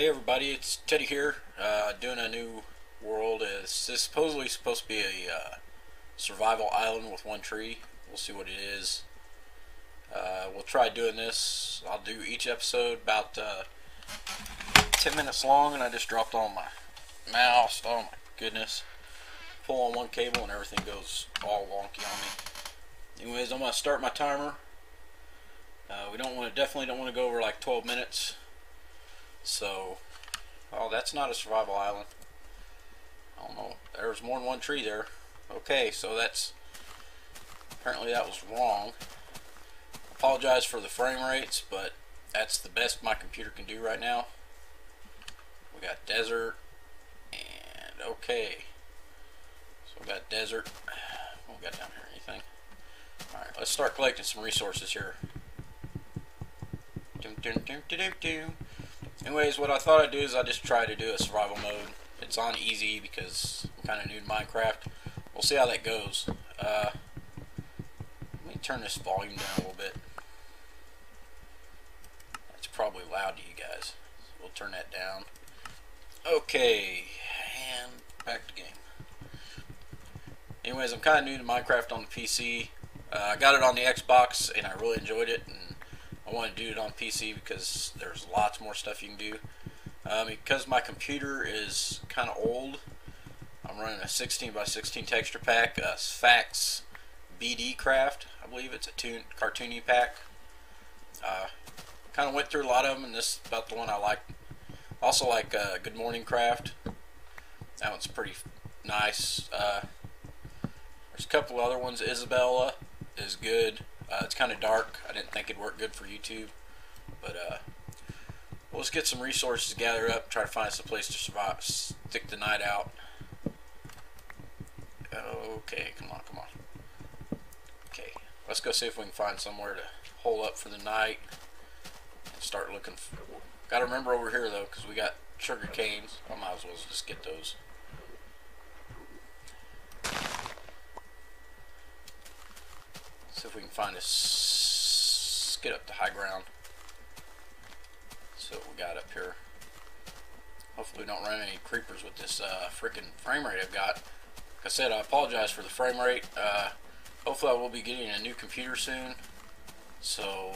Hey everybody, it's Tedy here, uh, doing a new world. It's, it's supposedly supposed to be a uh, survival island with one tree. We'll see what it is. Uh, we'll try doing this. I'll do each episode about uh, 10 minutes long, and I just dropped on my mouse. Oh my goodness. Pull on one cable and everything goes all wonky on me. Anyways, I'm going to start my timer. Uh, we don't want to, definitely don't want to go over like 12 minutes. So, oh, that's not a survival island. I don't know. There's more than one tree there. Okay, so that's apparently that was wrong. Apologize for the frame rates, but that's the best my computer can do right now. We got desert and okay. So we got desert. We got down here? Anything? All right, let's start collecting some resources here. Anyways, what I thought I'd do is I just try to do a survival mode. It's on easy because I'm kind of new to Minecraft. We'll see how that goes. Uh, let me turn this volume down a little bit. That's probably loud to you guys. So we'll turn that down. Okay, and back to game. Anyways, I'm kind of new to Minecraft on the PC. Uh, I got it on the Xbox and I really enjoyed it. And I want to do it on PC because there's lots more stuff you can do. Um, because my computer is kind of old, I'm running a 16 by 16 texture pack, a Sphax BD Craft. I believe it's a toon cartoony pack. Uh, kind of went through a lot of them, and this is about the one I like. Also like uh, Good Morning Craft. That one's pretty nice. Uh, there's a couple other ones. Isabella is good. Uh, it's kind of dark. I didn't think it'd work good for YouTube, but uh, well, let's get some resources gathered up. Try to find some place to survive, stick the night out. Okay, come on, come on. Okay, let's go see if we can find somewhere to hole up for the night and start looking. For, gotta remember over here though, because we got sugar canes. I might as well just get those. See if we can find this. Get up to high ground. See what we got up here. Hopefully, we don't run any creepers with this uh, freaking frame rate I've got. Like I said, I apologize for the frame rate. Uh, hopefully, I will be getting a new computer soon. So,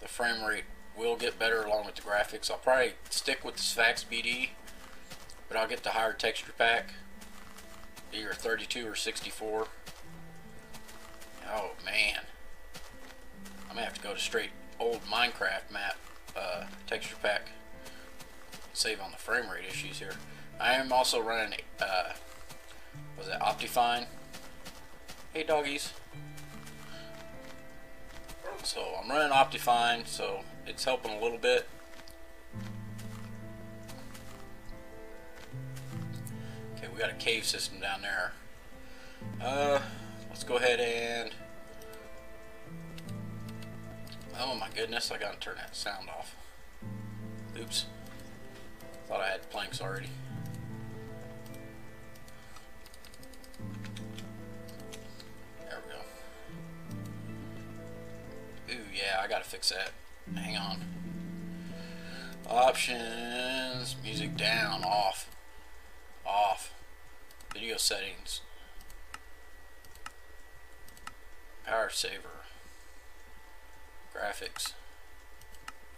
the frame rate will get better along with the graphics. I'll probably stick with the Sphax BD, but I'll get the higher texture pack, either 32 or 64. Oh man. I'm gonna have to go to straight old Minecraft map uh, texture pack. Save on the frame rate issues here. I am also running, uh, was it Optifine? Hey doggies. So I'm running Optifine, so it's helping a little bit. Okay, we got a cave system down there. Uh, let's go ahead and oh my goodness I gotta turn that sound off. Oops. Thought I had planks already. There we go. Ooh yeah I gotta fix that. Hang on. Options. Music down. Off. Off. Video settings power saver, graphics,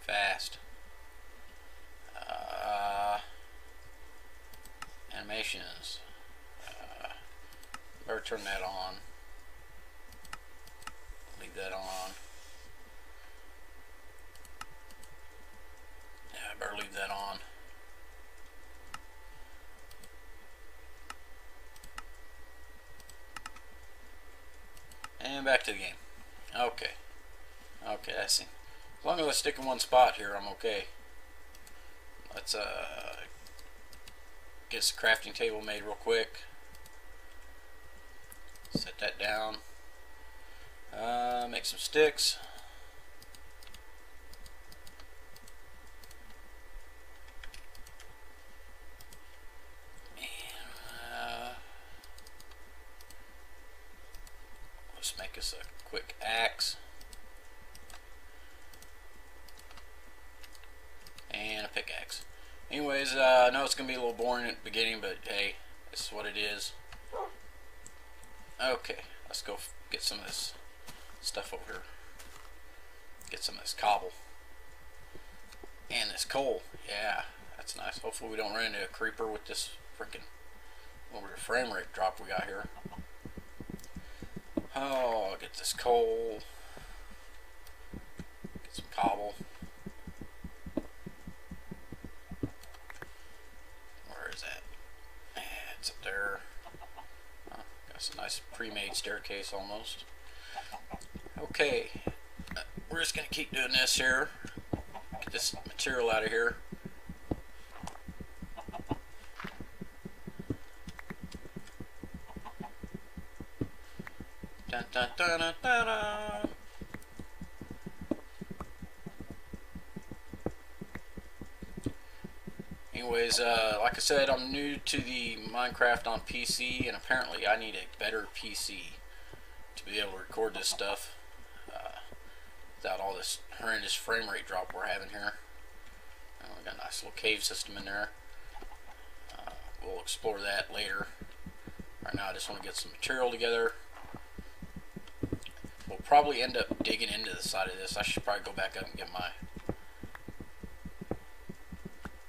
fast, uh, animations, uh, better turn that on, leave that on, yeah, I better leave that on. And back to the game. Okay. Okay, I see. As long as I stick in one spot here, I'm okay. Let's uh, get this crafting table made real quick. Set that down. Uh, make some sticks. Make us a quick axe. And a pickaxe. Anyways, uh, I know it's going to be a little boring at the beginning, but hey, this is what it is. Okay, let's go get some of this stuff over here. Get some of this cobble. And this coal. Yeah, that's nice. Hopefully we don't run into a creeper with this freaking over the frame rate drop we got here. Oh, I'll get this coal. Get some cobble. Where is that? It's up there. Oh, got some nice pre-made staircase almost. Okay, uh, we're just gonna keep doing this here. Get this material out of here. Dun, dun, dun. Anyways, uh, like I said, I'm new to the Minecraft on PC, and apparently I need a better PC to be able to record this stuff uh, without all this horrendous frame rate drop we're having here. Uh, we got a nice little cave system in there. Uh, we'll explore that later. Right now I just want to get some material together. We'll probably end up digging into the side of this. I should probably go back up and get my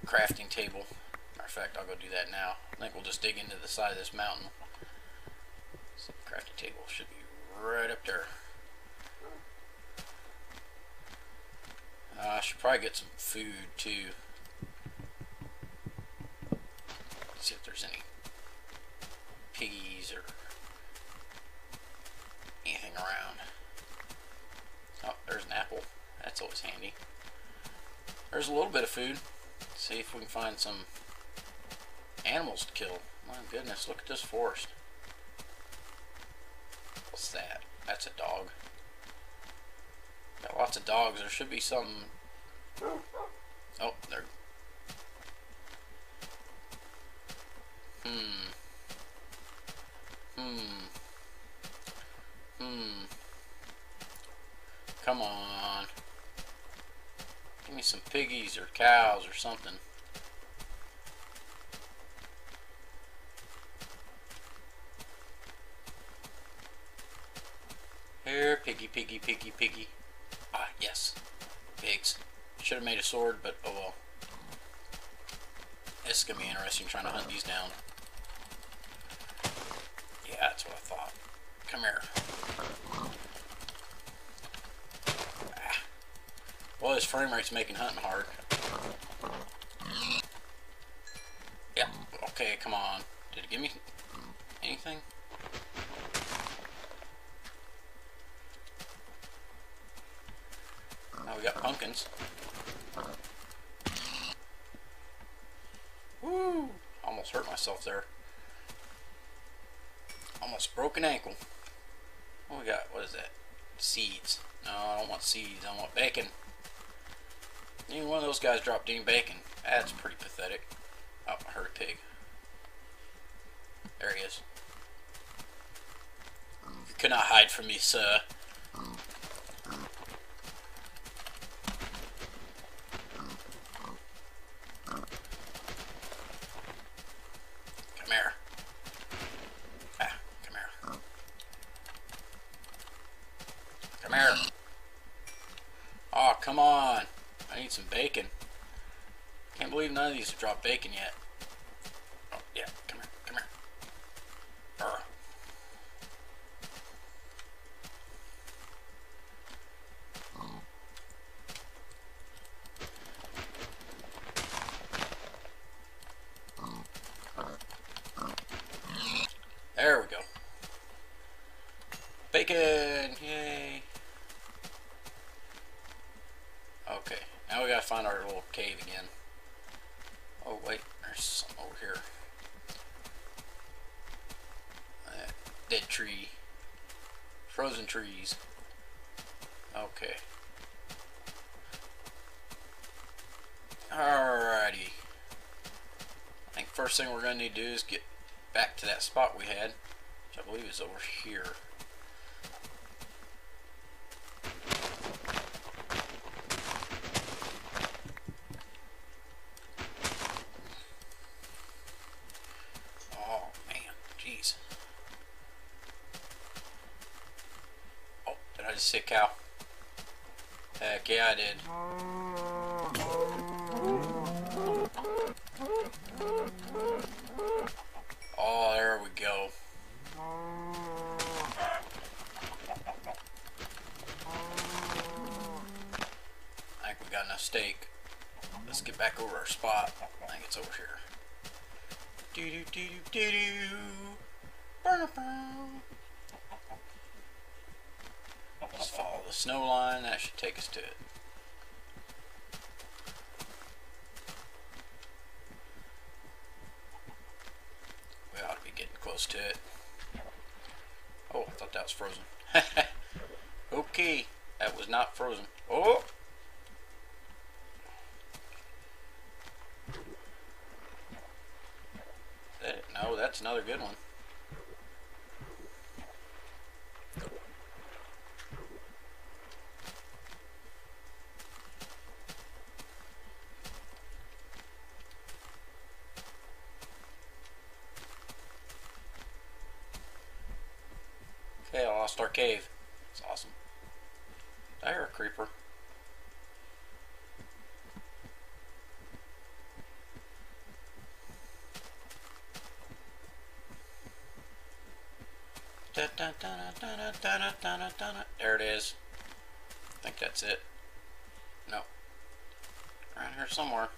crafting table. Matter of fact, I'll go do that now. I think we'll just dig into the side of this mountain. So crafting table should be right up there. I should probably get some food too. See if there's any piggies or anything around. Oh, there's an apple. There's a little bit of food. See if we can find some animals to kill. My goodness, look at this forest. What's that? That's a dog. Got lots of dogs. There should be some. Oh, there. Hmm. Hmm. Hmm. Come on. Give me some piggies or cows or something. Here, piggy, piggy, piggy, piggy. Ah, yes. Pigs. Should have made a sword, but oh well. This is going to be interesting trying to hunt these down. Yeah, that's what I thought. Come here. Ah. Well, this frame rate's making hunting hard. Yeah, okay, come on. Did it give me anything? Now we got pumpkins. Woo! Almost hurt myself there. Almost broke an ankle. What we got? What is that? Seeds. No, I don't want seeds. I want bacon. Even one of those guys dropped Dean bacon. That's pretty pathetic. Oh, I heard a pig. There he is. You cannot hide from me, sir. Come here. Ah, come here. Come here. Oh, come on. I need some bacon. Can't believe none of these have dropped bacon yet. Oh, yeah, come here, come here. Urgh. There we go. Bacon! Yay! Okay, now we gotta find our little cave again. Oh wait, there's some over here. Uh, dead tree. Frozen trees. Okay. Alrighty. I think first thing we're gonna need to do is get back to that spot we had, which I believe is over here. See a cow. Heck uh, yeah, I did. Oh, there we go. I think we got enough steak. Let's get back over our spot. I think it's over here. Do do do do do do. Burn burn. Just follow the snow line. That should take us to it. We ought to be getting close to it. Oh, I thought that was frozen. okay, that was not frozen. Oh! That, no, that's another good one. Our cave. It's awesome. I hear a creeper. There it is. I think that's it. No. Around here somewhere.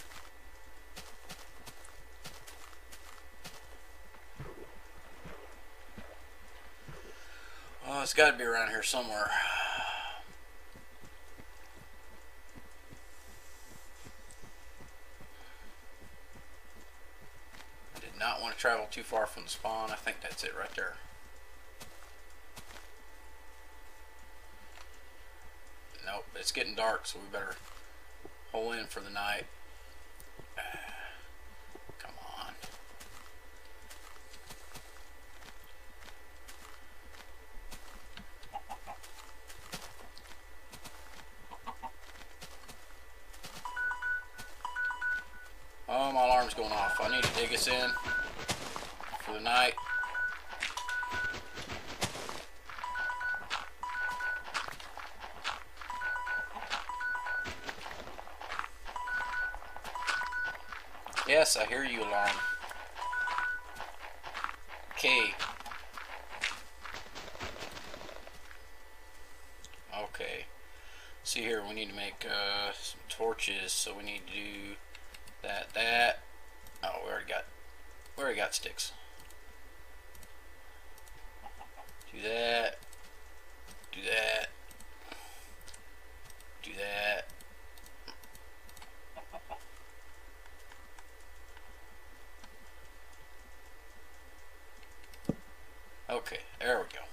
Oh, it's got to be around here somewhere. I did not want to travel too far from the spawn. I think that's it right there. Nope, it's getting dark, so we better hole in for the night. Come on. Oh, my alarm's going off. I need to dig us in for the night. Yes, I hear you, alarm. Okay. Okay. See here, we need to make uh, some torches, so we need to do that, that. Oh, we already got, we already got sticks. Do that. Do that. Do that. Okay, there we go.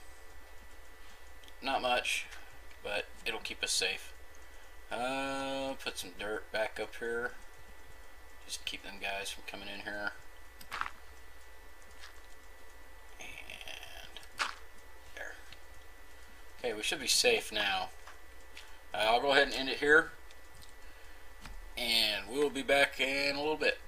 Not much, but it'll keep us safe. Uh, put some dirt back up here. Just keep them guys from coming in here. And there. Okay, we should be safe now. Uh, I'll go ahead and end it here. And we'll be back in a little bit.